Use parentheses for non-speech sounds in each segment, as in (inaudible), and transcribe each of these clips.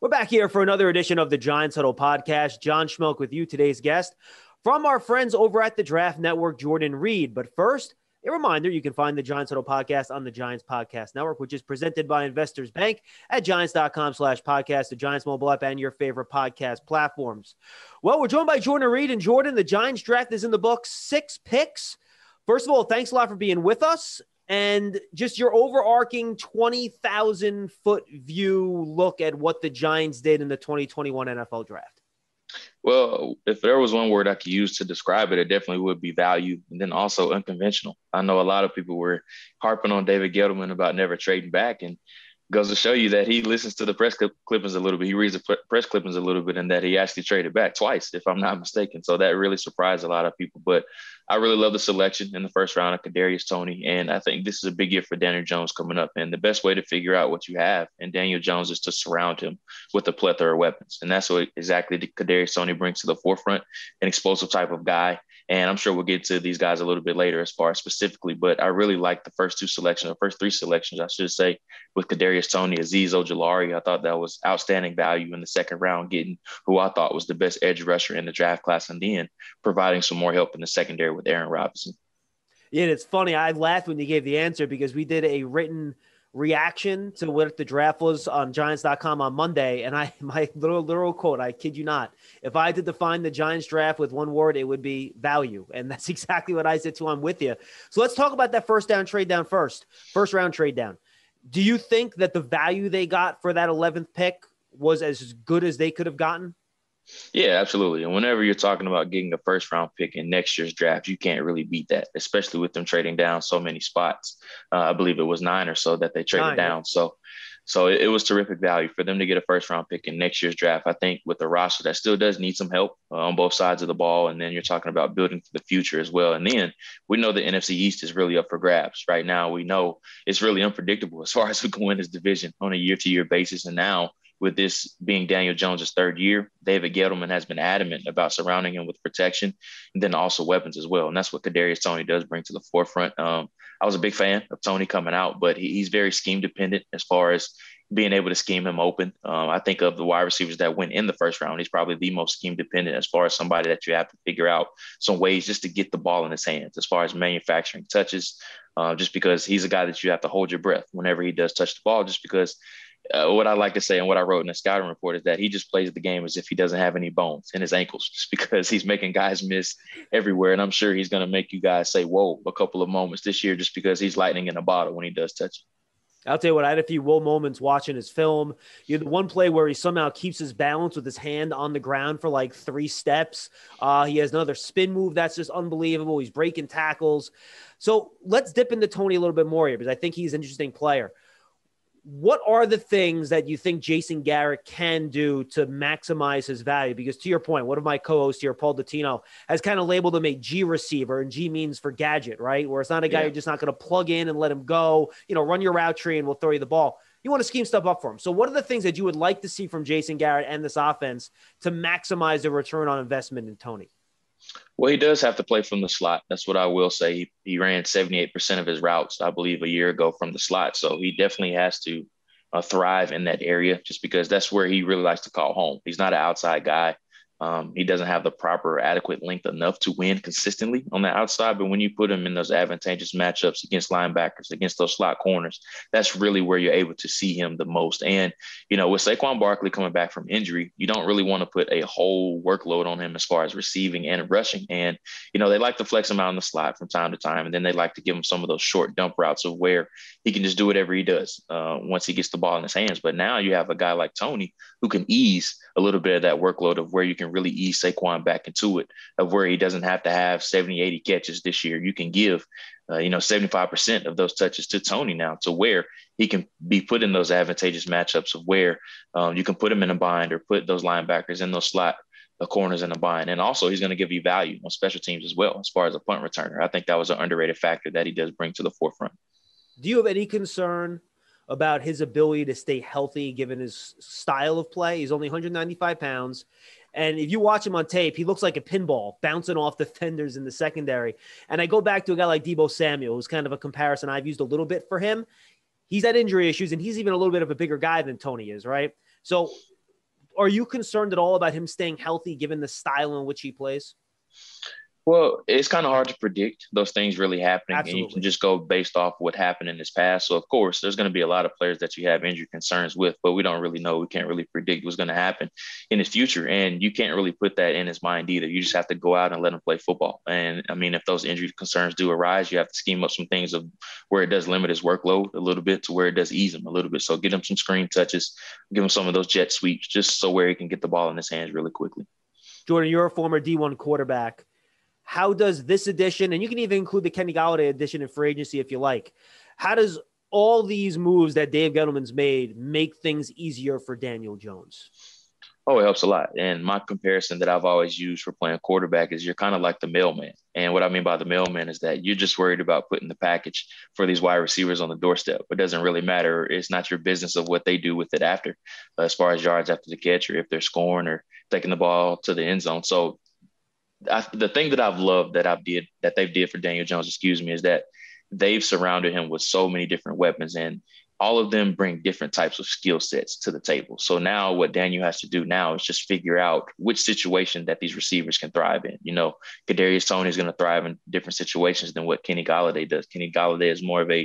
We're back here for another edition of the Giants Huddle podcast. John Schmeelk with you, today's guest from our friends over at the Draft Network, Jordan Reid. But first, a reminder you can find the Giants Huddle podcast on the Giants Podcast Network, which is presented by Investors Bank at giants.com slash podcast, the Giants mobile app, and your favorite podcast platforms. Well, we're joined by Jordan Reid and Jordan. The Giants draft is in the book, six picks. First of all, thanks a lot for being with us and just your overarching 20,000 foot view look at what the Giants did in the 2021 NFL draft. Well, if there was one word I could use to describe it, it definitely would be value and then also unconventional. I know a lot of people were harping on David Gettleman about never trading back. And goes to show you that he listens to the press clippings a little bit. He reads the press clippings a little bit, and that he actually traded back twice, if I'm not mistaken. So that really surprised a lot of people. But I really love the selection in the first round of Kadarius Toney, and I think this is a big year for Daniel Jones coming up. And the best way to figure out what you have in Daniel Jones is to surround him with a plethora of weapons, and that's what exactly the Kadarius Toney brings to the forefront. An explosive type of guy and I'm sure we'll get to these guys a little bit later as far as specifically, but I really like the first two selections, the first three selections, I should say, with Kadarius Toney, Azeez Ojulari. I thought that was outstanding value in the second round, getting who I thought was the best edge rusher in the draft class, and then providing some more help in the secondary with Aaron Robinson. Yeah, it's funny. I laughed when you gave the answer because we did a written – reaction to what the draft was on giants.com on Monday. And I, (laughs) my little literal quote, I kid you not, if I had to define the Giants draft with one word, it would be value. And that's (laughs) exactly what I said to I'm with you. So let's talk about that first down trade down first, first round trade down. Do you think that the value they got for that 11th pick was as good as they could have gotten? Yeah, absolutely. And whenever you're talking about getting a first round pick in next year's draft, you can't really beat that, especially with them trading down so many spots. Uh, I believe it was nine or so that they traded nine, down. So, so it, it, was terrific value for them to get a first round pick in next year's draft. I think with a roster that still does need some help uh, on both sides of the ball, and then you're talking about building for the future as well. And then we know the NFC East is really up for grabs right now. We know it's really unpredictable as far (laughs) as who can win this division on a year to year basis, and now with this being Daniel Jones's third year, David Gettleman has been adamant about surrounding him with protection and then also weapons as well. And that's what Kadarius Toney does bring to the forefront. Um, I was a big fan of Toney coming out, but he, he's very scheme dependent as far as being able to scheme him open. Um, I think of the wide receivers that went in the first round, he's probably the most scheme dependent as far as somebody that you have to figure out some ways just to get the ball in his hands as far as manufacturing touches, uh, just because he's a guy that you have to hold your breath whenever he does touch the ball, just because uh, what I like to say and what I wrote in the scouting report is that he just plays the game as if he doesn't have any bones in his ankles, (laughs) just because he's making guys miss everywhere. And I'm sure he's going to make you guys say, whoa, a couple of moments this year just because he's lightning in a bottle when he does touch it. I'll tell you what, I had a few whoa moments watching his film. You the one play where he somehow keeps his balance with his hand on the ground for like three steps. Uh, he has another spin move that's just unbelievable. He's breaking tackles. So let's dip into Toney a little bit more here because I think he's an interesting player what are the things that you think Jason Garrett can do to maximize his value? Because to your point, one of my co-hosts here, Paul Dottino, has kind of labeled him a G receiver, and G means for gadget, right? Where it's not a guy yeah. you're just not going to plug in and let him go, you know, run your route tree and we'll throw you the ball. You want to scheme stuff up for him. So, what are the things that you would like to see from Jason Garrett and this offense to maximize the return on investment in Toney? Well, he does have to play from the slot. That's what I will say. He, he ran 78% of his routes, I believe, a year ago from the slot. So he definitely has to uh, thrive in that area just because that's where he really likes to call home. He's not an outside guy. Um, he doesn't have the proper adequate length enough to win consistently on the outside. But when you put him in those advantageous matchups against linebackers, against those slot corners, that's really where you're able to see him the most. And, you know, with Saquon Barkley coming back from injury, you don't really want to put a whole workload on him as far as receiving and rushing. And, you know, they like to flex him out on the slot from time to time. And then they like to give him some of those short dump routes of where he can just do whatever he does uh, once he gets the ball in his hands. But now you have a guy like Toney who can ease a little bit of that workload of where you can really ease Saquon back into it, of where he doesn't have to have 70, 80 catches this year. You can give, uh, you know, 75% of those touches to Toney now to where he can be put in those advantageous matchups of where um, you can put him in a bind or put those linebackers in those slot the corners in a bind. And also he's going to give you value on special teams as well, as far as a punt returner. I think that was an underrated factor that he does bring to the forefront. Do you have any concern about his ability to stay healthy given his style of play? He's only 195 pounds. And if you watch him on tape, he looks like a pinball bouncing off defenders (laughs) in the secondary. And I go back to a guy like Deebo Samuel, who's kind of a comparison I've used a little bit for him. He's had injury issues, and he's even a little bit of a bigger guy than Toney is, right? So are you concerned at all about him staying healthy given the style in which he plays? Well, it's kind of hard to predict those things really happening, Absolutely. and you can just go based off what happened in this past. So, of course, there's going to be a lot of players that you have injury concerns with, but we don't really know. We can't really predict what's going to happen in the future, and you can't really put that in his mind either. You just have to go out and let him play football. And I mean, if those injury concerns do arise, you have to scheme up some things of where it does limit his workload a little bit to where it does ease him a little bit. So, get him some screen touches, give him some of those jet sweeps, just so where he can get the ball in his hands really quickly. Jordan, you're a former D1 quarterback how does this edition, and you can even include the Kenny Golladay edition in free agency if you like, how does all these moves that Dave Gettleman's made make things easier for Daniel Jones? Oh, it helps a lot. And my comparison that I've always used for playing quarterback is you're kind of like the mailman. And what I mean by the mailman is that you're just worried about putting the package for these wide receivers on the doorstep. It doesn't really matter. It's not your business of what they do with it after, uh, as far as yards after the catch or if they're scoring or taking the ball to the end zone. So I, the thing that I've loved that I've did that they've did for Daniel Jones, excuse me, is that they've surrounded him with so many different weapons. And all of them bring different types of skill sets to the table. So now what Daniel has to do now is just figure out which situation that these receivers can thrive in. You know, Kadarius Toney is going to thrive in different situations than what Kenny Golladay does. Kenny Golladay is more of a,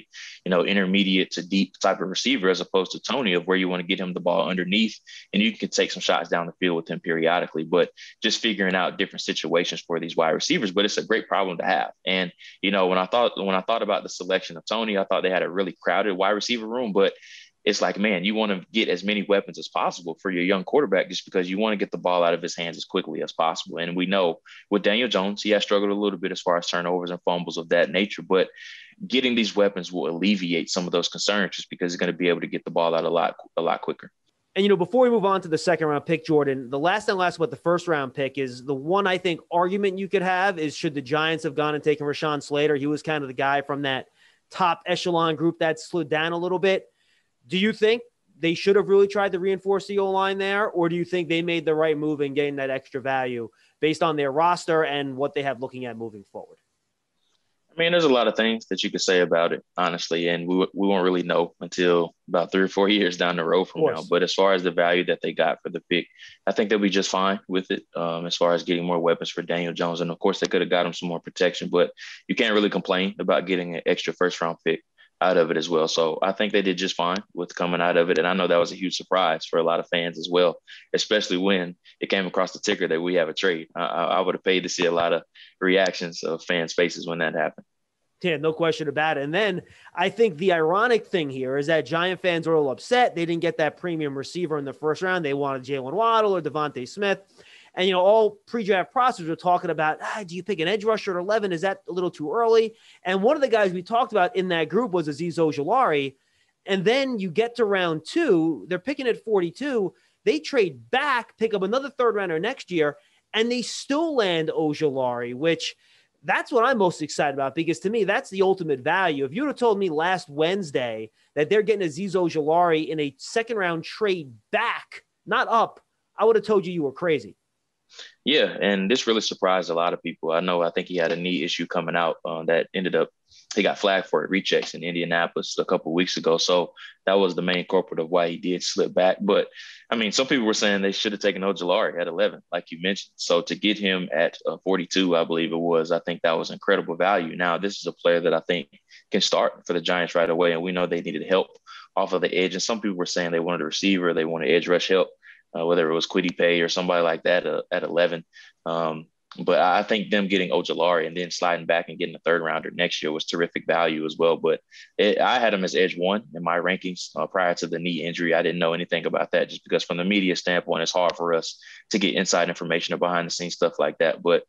you know, intermediate to deep type of receiver as opposed to Toney of where you want to get him the ball underneath and you can take some shots down the field with him periodically. But just figuring out different situations for these wide receivers. But it's a great problem to have. And you know, when I thought when I thought about the selection of Toney, I thought they had a really crowded wide receiver room room, but it's like, man, you want to get as many weapons as possible for your young quarterback just because you want to get the ball out of his hands as quickly as possible. And we know with Daniel Jones, he has struggled a little bit as far as turnovers and fumbles of that nature, but getting these weapons will alleviate some of those concerns just because he's going to be able to get the ball out a lot, a lot quicker. And you know, before we move on to the second round pick, Jordan, the last and last about the first round pick is the one I think argument you could have is should the Giants have gone and taken Rashawn Slater? He was kind of the guy from that top echelon group that slid down a little bit. Do you think they should have really tried to reinforce the O line there, or do you think they made the right move in getting that extra value based on their roster and what they have looking at moving forward? I mean, there's a lot of things that you could say about it, honestly, and we, we won't really know until about three or four years down the road from now. But as far as the value that they got for the pick, I think they'll be just fine with it um, as far as getting more weapons for Daniel Jones. And of course, they could have got him some more protection, but you can't really complain about getting an extra first round pick out of it as well. So I think they did just fine with coming out of it. And I know that was a huge surprise for a lot of fans as well, especially when it came across the ticker that we have a trade. I, I would have paid to see a lot of reactions of fans' faces when that happened. Yeah, no question about it. And then I think the ironic thing here is that Giant fans are all upset. They didn't get that premium receiver in the first round. They wanted Jaylen Waddle or DeVonta Smith. And, you know, all pre draft process were talking about ah, do you pick an edge rusher at 11? Is that a little too early? And one of the guys we talked about in that group was Azeez Ojulari. And then you get to round two, they're picking at 42. They trade back, pick up another third rounder next year, and they still land Ojulari, which that's what I'm most excited about because to me, that's the ultimate value. If you'd have told me last Wednesday that they're getting Azeez Ojulari in a second round trade back, not up, I would have told you you were crazy. Yeah, and this really surprised a lot of people. I know I think he had a knee issue coming out uh, that ended up he got flagged for it, rechecks in Indianapolis a couple weeks ago. So that was the main culprit of why he did slip back. But I mean, some people were saying they should have taken Ojulari at 11, like you mentioned. So to get him at uh, 42, I believe it was, I think that was incredible value. Now, this is a player that I think can start for the Giants right away. And we know they needed help off of the edge. And some people were saying they wanted a receiver, they wanted edge rush help uh, whether it was Kwity Paye or somebody like that uh, at 11. Um, but I think them getting Ojulari and then sliding back and getting a third rounder next year was terrific value as well. But it, I had him as edge one in my rankings uh, prior to the knee injury. I didn't know anything about that just because from the media standpoint, it's hard for us to get inside information or behind the scenes stuff like that. But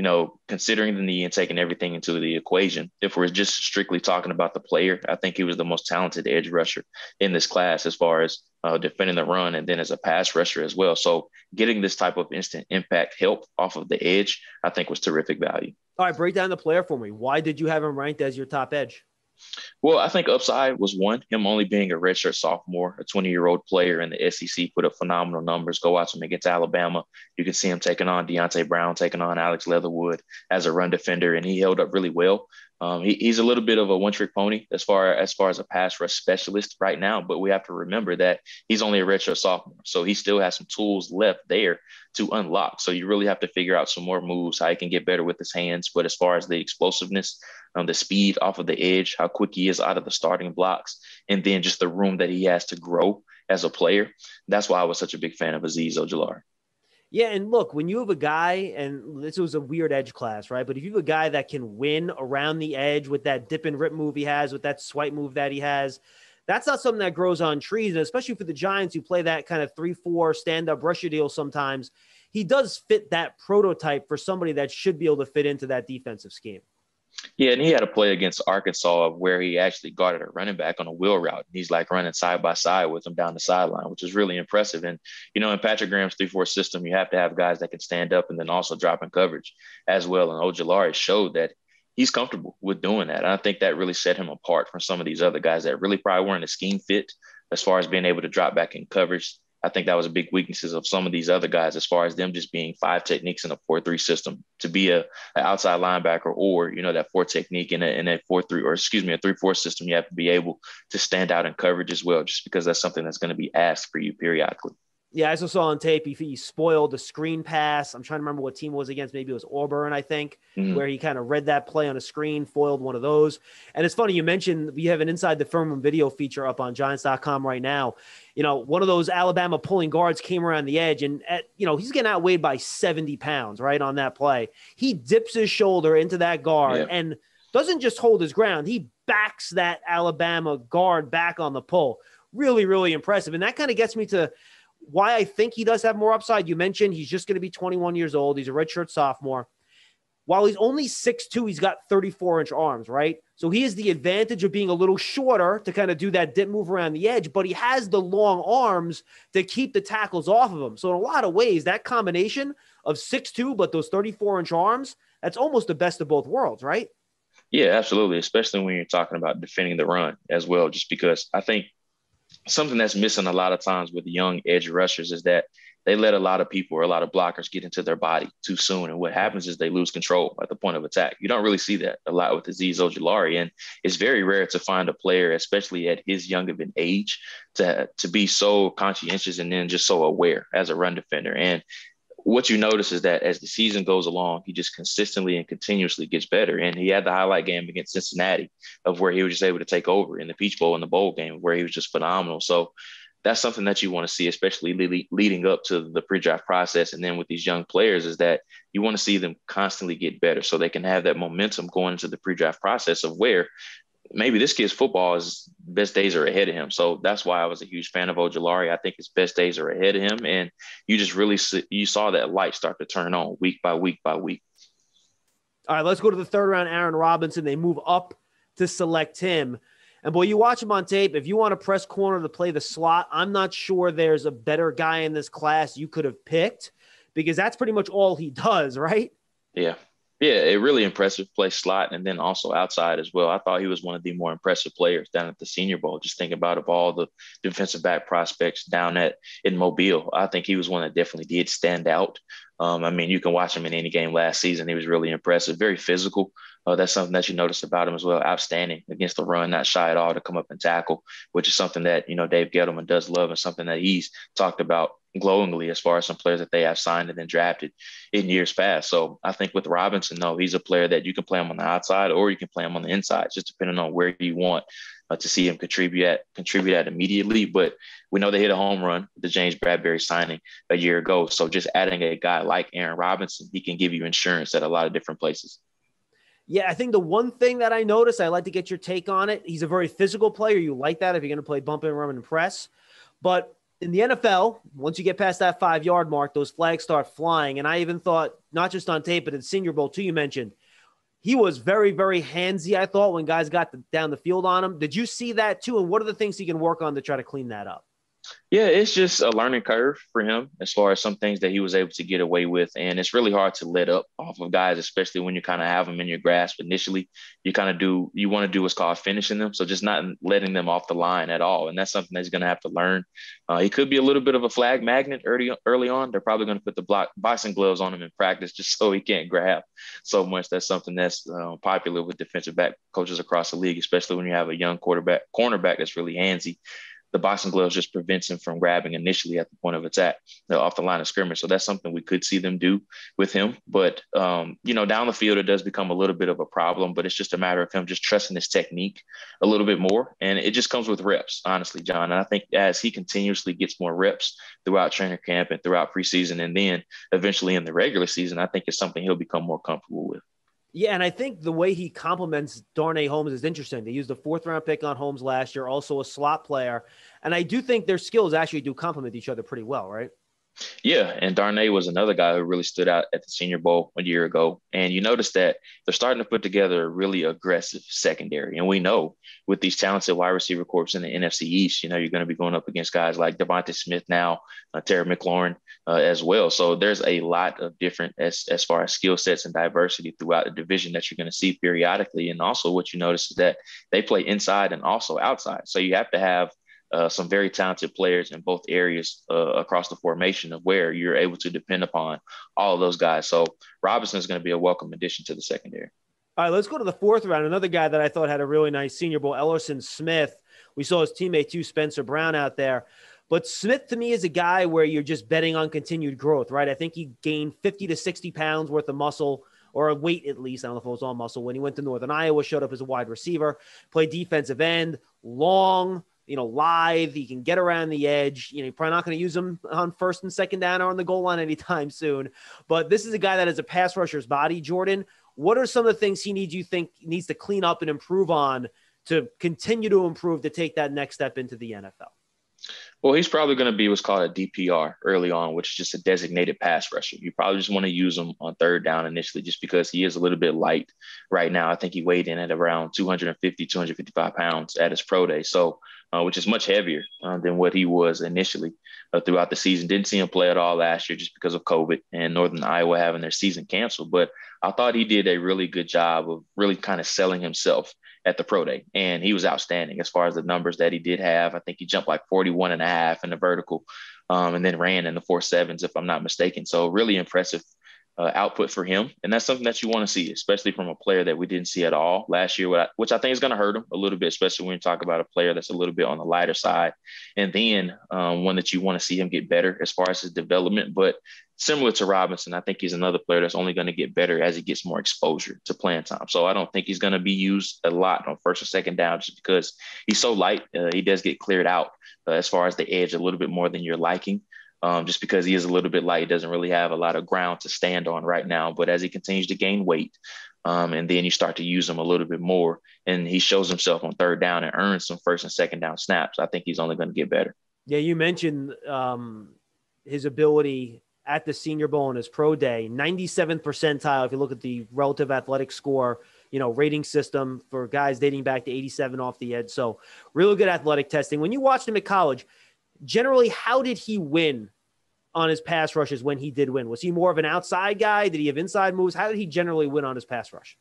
you know, considering the knee and taking everything into the equation, if we're just strictly talking about the player, I think he was the most talented edge rusher in this class as far as uh, defending the run and then as a pass rusher as well. So getting this type of instant impact help off of the edge, I think was terrific value. All right, break down the player for me. Why did you have him ranked as your top edge? Well, I think upside was one. Him only being a redshirt sophomore, a 20 year old player in the SEC, put up phenomenal numbers. Go watch him against Alabama. You can see him taking on Deonte Brown, taking on Alex Leatherwood as a run defender, and he held up really well. Um, he, he's a little bit of a one-trick pony as far as far as a pass rush specialist right now, but we have to remember that he's only a redshirt sophomore, so he still has some tools left there to unlock. So you really have to figure out some more moves, how he can get better with his hands. But as far as the explosiveness, um, the speed off of the edge, how quick he is out of the starting blocks, and then just the room that he has to grow as a player, that's why I was such a big fan of Azeez Ojulari. Yeah, and look, when you have a guy, and this was a weird edge class, right? But if you have a guy that can win around the edge with that dip and rip move he has, with that swipe move that he has, that's not something that grows on trees. And especially for the Giants who play that kind of three, four stand up rusher deal sometimes, he does fit that prototype for somebody that should be able to fit into that defensive scheme. Yeah, and he had a play against Arkansas where he actually guarded a running back on a wheel route. And He's like running side by side with him down the sideline, which is really impressive. And you know, in Patrick Graham's three-four system, you have to have guys that can stand up and then also drop in coverage as well. And Ojulari showed that he's comfortable with doing that. And I think that really set him apart from some of these other guys that really probably weren't a scheme fit as far as being able to drop back in coverage I think that was a big weaknesses of some of these other guys as far as them just being five techniques in a four three system to be a, an outside linebacker or you know that four technique in a, in a four three or excuse me a three four system you have to be able to stand out in coverage as well just because that's something that's going to be asked for you periodically. Yeah, I also saw on tape he, he spoiled the screen pass. I'm trying to remember what team was against. Maybe it was Auburn, I think, mm-hmm. where he kind of read that play on a screen, foiled one of those. And it's funny you mentioned we have an inside the firm video feature up on Giants.com right now. You know, one of those Alabama pulling guards came around the edge, and at, you know he's getting outweighed by 70 pounds right on that play. He dips his shoulder into that guard yeah. and doesn't just hold his ground. He backs that Alabama guard back on the pull. Really, really impressive. And that kind of gets me to why I think he does have more upside. You mentioned he's just going to be 21 years old. He's a redshirt sophomore. While he's only 6'2, he's got 34 inch arms, right? So he has the advantage of being a little shorter to kind of do that dip move around the edge, but he has the long arms to keep the tackles off of him. So, in a lot of ways, that combination of 6'2, but those 34 inch arms, that's almost the best of both worlds, right? Yeah, absolutely. Especially when you're talking about defending the run as well, just because I think something that's missing a lot of times with young edge rushers is that they let a lot of people or a lot of blockers get into their body too soon. And what happens is they lose control at the point of attack. You don't really see that a lot with Azeez Ojulari. And it's very rare to find a player, especially at his young of an age, to, to be so conscientious and then just so aware as a run defender. And what you notice is that as the season goes along, he just consistently and continuously gets better. And he had the highlight game against Cincinnati of where he was just able to take over in the Peach Bowl in the bowl game, where he was just phenomenal. So that's something that you want to see, especially leading up to the pre-draft process. And then with these young players, is that you want to see them constantly get better so they can have that momentum going into the pre-draft process of where maybe this kid's football is best days are ahead of him. So that's why I was a huge fan of Ojulari. I think his best days are ahead of him, and you just really you saw that light start to turn on week by week by week. All right, let's go to the third round. Aaron Robinson. They move up to select him. And boy, you watch him on tape. If you want to press corner to play the slot, I'm not sure there's a better guy in this class you could have picked because that's pretty much all he does, right? Yeah, yeah, a really impressive play slot and then also outside as well. I thought he was one of the more impressive players down at the Senior Bowl. Just think about of all the defensive back prospects down at in Mobile, I think he was one that definitely did stand out. Um, I mean, you can watch him in any game last season. He was really impressive, very physical. Uh, that's something that you notice about him as well. Outstanding against the run, not shy at all to come up and tackle, which is something that you know Dave Gettleman does love and something that he's talked about glowingly as far as some players that they have signed and then drafted in years past. So I think with Robinson, though, he's a player that you can play him on the outside or you can play him on the inside, just depending on where you want uh, to see him contribute at contribute at immediately. But we know they hit a home run with the James Bradberry signing a year ago. So just adding a guy like Aaron Robinson, he can give you insurance at a lot of different places. Yeah, I think the one thing that I noticed, I like to get your take on it. He's a very physical player. You like that if you're going to play bump and run and press. But in the NFL, once you get past that five yard mark, those flags start flying. And I even thought, not just on tape, but in Senior Bowl, too, you mentioned, he was very, very handsy, I thought, when guys got the, down the field on him. Did you see that too? And what are the things he can work on to try to clean that up? Yeah, it's just a learning curve for him as far as some things that he was able to get away with. And it's really hard to let up off of guys, especially when you kind of have them in your grasp initially. You kind of do, you want to do what's called finishing them. So just not letting them off the line at all. And that's something that he's going to have to learn. Uh, he could be a little bit of a flag magnet early, early on. They're probably going to put the block, boxing gloves on him in practice (laughs) just so he can't grab so much. That's something that's uh, popular with defensive back coaches across the league, especially when you have a young quarterback, cornerback that's really handsy the boxing gloves just prevents him from grabbing initially at the point of attack you know, off the line of scrimmage. So that's something we could see them do with him. But um, you know, down the field, it does become a little bit of a problem. But it's just a matter of him just trusting his technique a little bit more, and it just comes with reps, honestly, John. And I think as he continuously gets more reps throughout training camp and throughout preseason, and then eventually in the regular season, I think it's something he'll become more comfortable with. Yeah, and I think the way he complements Darnay Holmes is interesting. They used a fourth round pick on Holmes last year, also a slot player. And I do think their skills actually do complement each other pretty well, right? Yeah, and Darnay was another guy who really stood out at the Senior Bowl a year ago. And you notice that they're starting to put together a really aggressive secondary. And we know with these talented wide receiver corps in the NFC East, you know, you're going to be going up against guys like DeVonta Smith now, uh, Terry McLaurin uh, as well. So there's a lot of different as as far as skill sets and diversity throughout the division that you're going to see periodically. And also, what you notice is that they play inside and also outside. So you have to have uh, some very talented players in both areas uh, across the formation of where you're able to depend upon all of those guys. So Robinson is going to be a welcome addition to the secondary. All right, let's go to the fourth round. Another guy that I thought had a really nice Senior Bowl, Elerson Smith. We saw his teammate too, Spencer Brown, out there. But Smith to me is a guy where you're just betting on continued growth, right? I think he gained 50 to 60 pounds worth of muscle or weight at least. I don't know if it was all muscle when he went to Northern Iowa, showed up as a wide receiver, played defensive end, long, you know, live. He can get around the edge. You know, you're probably not going to use him on first and second down or on the goal line anytime soon. But this is a guy that has a pass rusher's body, Jordan. What are some of the things he needs you think needs to clean up and improve on to continue to improve to take that next step into the NFL? Well, he's probably going to be what's called a DPR early on, which is just a designated pass rusher. You probably just want to use him on third down initially, just because he is a little bit light right now. I think he weighed in at around 250, 255 pounds at his pro day. So, uh, which is much heavier uh, than what he was initially uh, throughout the season. Didn't see him play at all last year just because of COVID and Northern Iowa having their season canceled. But I thought he did a really good job of really kind of selling himself at the pro day and he was outstanding as far as the numbers that he did have i think he jumped like 41 and a half in the vertical um, and then ran in the four sevens if i'm not mistaken so really impressive uh, output for him and that's something that you want to see especially from a player that we didn't see at all last year which i think is going to hurt him a little bit especially when you talk about a player that's a little bit on the lighter side and then um, one that you want to see him get better as far as his development but similar to Robinson, I think he's another player that's only going to get better as he gets more exposure to playing time. So I don't think he's going to be used a lot on first or second down just because he's so light. Uh, he does get cleared out uh, as far as the edge a little bit more than you're liking. Um, just because he is a little bit light, doesn't really have a lot of ground to stand on right now. But as he continues to gain weight, um, and then you start to use him a little bit more, and he shows himself on third down and earns some first and second down snaps, I think he's only going to get better. Yeah, you mentioned um, his ability at the Senior Bowl in his pro day, 97th percentile. If you look at the relative athletic score, you know, rating system for guys dating back to 87 off the edge. So, really good athletic testing. When you watched him at college, generally, how did he win on his pass rushes when he did win? Was he more of an outside guy? Did he have inside moves? How did he generally win on his pass rush?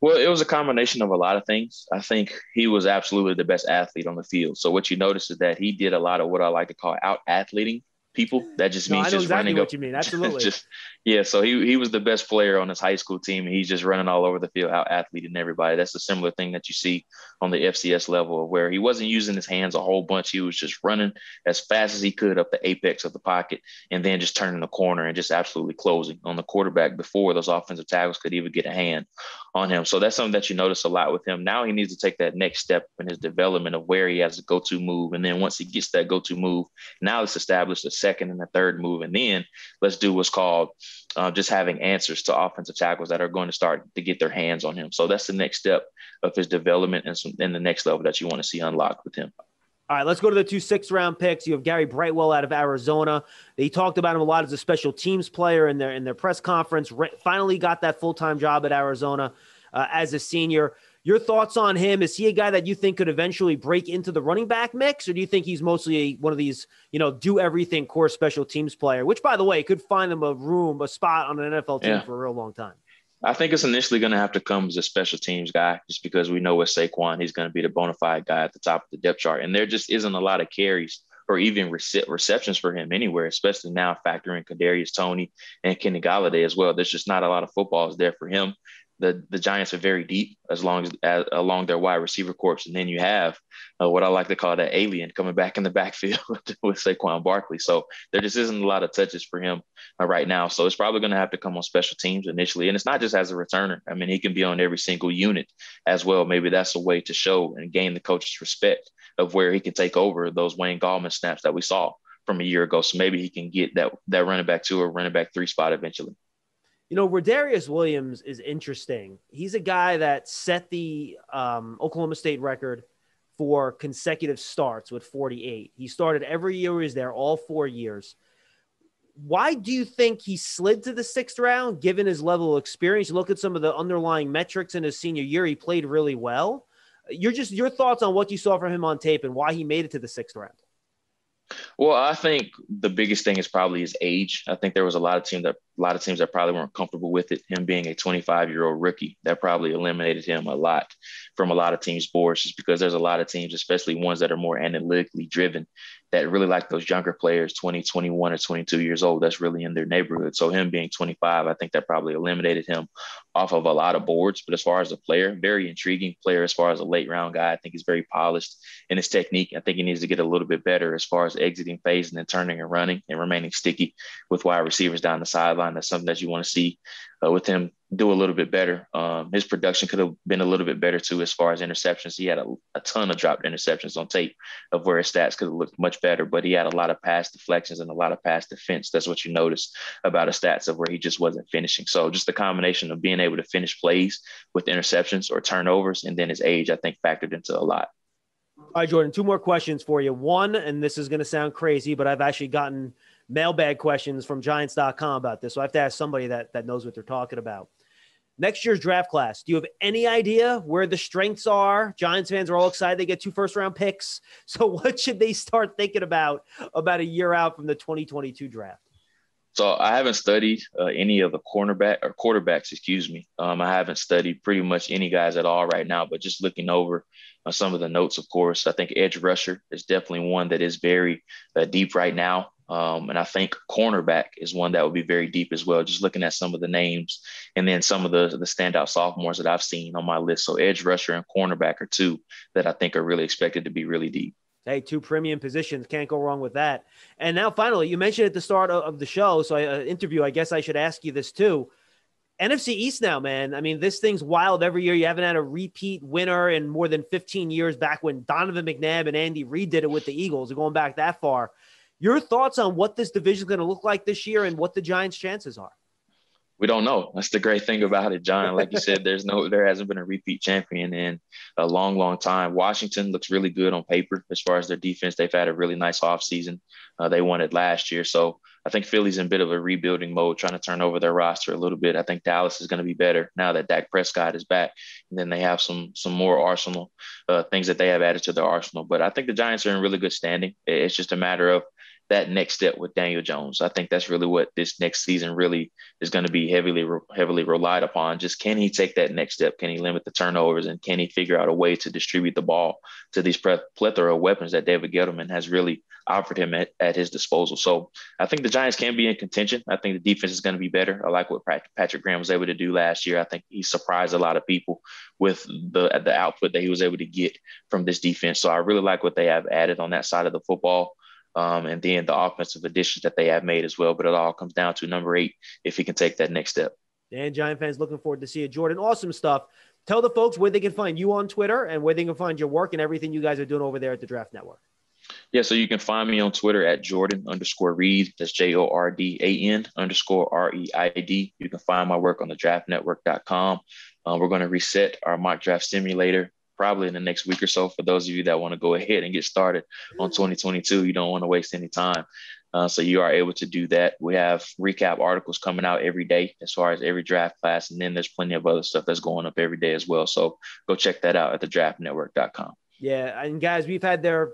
Well, it was a combination of a lot of things. I think he was absolutely the best athlete on the field. So what you notice is that he did a lot of what I like to call out athleting people. That just means no, just exactly running what up. you mean. (laughs) Absolutely. just yeah. So he he was the best player on his high school team. He's just running all over the field, out athleting everybody. That's a similar thing that you see on the FCS level, where he wasn't using his hands a whole bunch. He was just running as fast as he could up the apex of the pocket, and then just turning the corner and just absolutely closing on the quarterback before those offensive tackles could even get a hand on him. So that's something that you notice a lot with him. Now he needs to take that next step in his development of where he has a go-to move, and then once he gets that go-to move, now let's establish a second and a third move, and then let's do what's called uh, just having answers to offensive tackles that are going to start to get their hands on him. So that's the next step of his development and, and the next level that you want to see unlocked with him. All right, let's go to the two six round picks. You have Gary Brightwell out of Arizona. They talked about him a lot as a special teams player in their in their press conference. Re- finally got that full time job at Arizona uh, as a senior. Your thoughts on him? Is he a guy that you think could eventually break into the running back mix, or do you think he's mostly a, one of these, you know, do everything core special teams player? Which, by the way, could find him a room, a spot on an NFL team yeah. for a real long time. I think it's initially going to have to come as a special teams guy, just because we know with Saquon, he's going to be the bona fide guy at the top of the depth chart, and there just isn't a lot of carries or even rece- receptions for him anywhere, especially now factoring Kadarius Toney and Kenny Golladay as well. There's just not a lot of footballs there for him the the Giants are very deep as long as, as along their wide receiver corps, and then you have uh, what I like to call that alien coming back in the (laughs) backfield with Saquon Barkley. So there just isn't a lot of touches for him uh, right now. So it's probably going to have to come on special teams initially, and it's not just as a returner. I mean, he can be on every single unit as well. Maybe that's a way to show and gain the coach's respect of where he can take over those Wayne Gallman snaps that we saw from a year ago. So maybe he can get that that running back two or running back three spot eventually. You know, Rodarius Williams is interesting. He's a guy that set the um, Oklahoma State record for consecutive starts with 48. He started every year he was there, all four years. Why do you think he slid to the sixth round, given his level of experience? Look at some of the underlying metrics in his senior year. He played really well. You're just your thoughts on what you saw from him on tape and why he made it to the sixth round. Well, I think the biggest thing is probably his age. I think there was a lot of teams that a lot of teams that probably weren't comfortable with it. Him being a 25 year old rookie, that probably eliminated him a lot from a lot of teams' boards, just because there's a lot of teams, especially ones that are more analytically driven, that really like those younger players, 20, 21, or 22 years old, that's really in their neighborhood. So him being 25, I think that probably eliminated him off of a lot of boards. But as far as a player, very intriguing player as far as a late round guy. I think he's very polished in his technique. I think he needs to get a little bit better as far as exiting phase and then turning and running and remaining sticky with wide receivers down the sideline. That's something that you want to see uh, with him do a little bit better. Um, his production could have been a little bit better too, as far as interceptions. He had a, a, ton of dropped interceptions on tape of where his stats could have looked much better, but he had a lot of pass deflections and a lot of pass defense. That's what you notice about his stats of where he just wasn't finishing. So just the combination of being able to finish plays with interceptions or turnovers and then his age, I think factored into a lot. All right, Jordan, two more questions for you. One, and this is going to sound crazy, but I've actually gotten mailbag questions from giants.com about this. So I have to ask somebody that, that knows what they're talking about. Next year's draft class, do you have any idea where the strengths are? Giants fans are all excited they get two first round picks. (laughs) So what should they start thinking about about a year out from the 2022 draft? So I haven't studied uh, any of the cornerback or quarterbacks, excuse me. Um, I haven't studied pretty much any guys at all right now, but just looking over uh, some of the notes, of course, I think edge rusher is definitely one that is very uh, deep right now. Um, and I think cornerback is one that would be very deep as well. Just looking at some of the names and then some of the the standout sophomores that I've seen on my list. So edge rusher and cornerback are two that I think are really expected to be really deep. Hey, two premium positions. Can't go wrong with that. And now, finally, you mentioned at the start of, the show, so I, uh, interview. I guess I should ask you this too. NFC East now, man. I mean, this thing's wild every year. You haven't had a repeat winner in more than 15 years back when Donovan McNabb and Andy Reid did it with the Eagles, going back that far. Your thoughts on what this division is going to look like this year and what the Giants' chances are? We don't know. That's the great thing about it, John. Like you said, there's no, there hasn't been a repeat champion in a long, long time. Washington looks really good on paper as far as their defense. They've had a really nice offseason. Uh, they won it last year. So I think Philly's in a bit of a rebuilding mode, trying to turn over their roster a little bit. I think Dallas is going to be better now that Dak Prescott is back, and then they have some some more arsenal uh, things that they have added to their arsenal. But I think the Giants are in really good standing. It's just a matter of that next step with Daniel Jones. I think that's really what this next season really is going to be heavily heavily relied upon. Just can he take that next step? Can he limit the turnovers and can he figure out a way to distribute the ball to these plethora of weapons that David Gettleman has really offered him at, at his disposal? So I think the Giants can be in contention. I think the defense is going to be better. I like what Patrick Graham was able to do last year. I think he surprised a lot of people with the the output that he was able to get from this defense. So I really like what they have added on that side of the football um, and then the offensive additions that they have made as well. But it all comes down to number eight if he can take that next step. And Giant fans looking forward to see it. Jordan, awesome stuff. Tell the folks where they can find you on Twitter and where they can find your work and everything you guys are doing over there at the Draft Network. Yeah, so you can find me on Twitter at Jordan underscore Reid. That's J O R D A N underscore R E I D. You can find my work on the draftnetwork.com. Uh, we're going to reset our mock draft simulator probably in the next week or so for those of you that want to go ahead and get started on 2022. You don't want to waste any time. Uh, so you are able to do that. We have recap articles coming out every day as far as every draft class. And then there's plenty of other stuff that's going up every day as well. So go check that out at the thedraftnetwork.com. Yeah. And guys, we've had their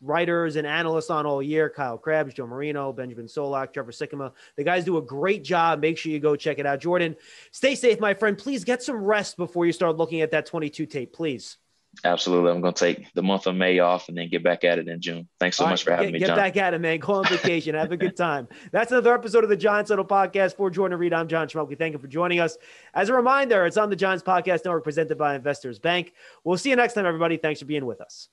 writers and analysts on all year Kyle Crabbs, Joe Marino, Benjamin Solak, Trevor Sikkema. The guys do a great job. Make sure you go check it out. Jordan, stay safe, my friend. Please get some rest before you start looking at that 22 tape, please. Absolutely. I'm going to take the month of May off and then get back at it in June. Thanks so much for having get, me, get John. back at it, man. Go on vacation. Have a good time. (laughs) That's another episode of the Giants Huddle Podcast for Jordan Reid. I'm John Schmeelk. Thank you for joining us. As a reminder, it's on the Giants Podcast Network presented by Investors Bank. We'll see you next time, everybody. Thanks for being with us.